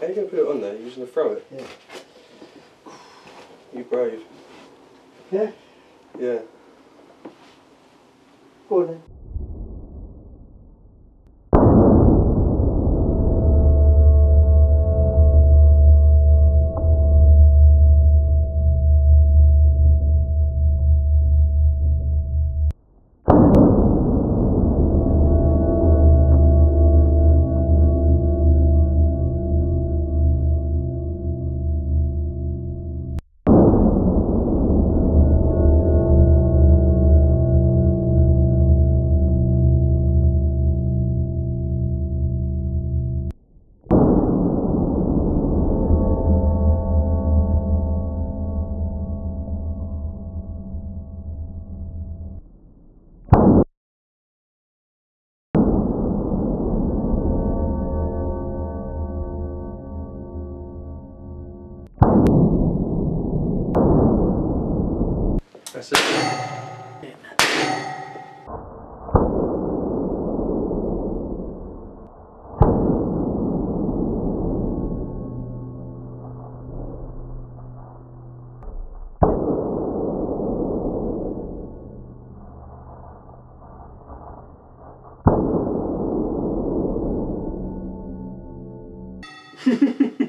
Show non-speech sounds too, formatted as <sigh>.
How are you going to put it on there? You're just going to throw it? Yeah. You brave. Yeah? Yeah. Go on then. press it. In. Hehehe <laughs>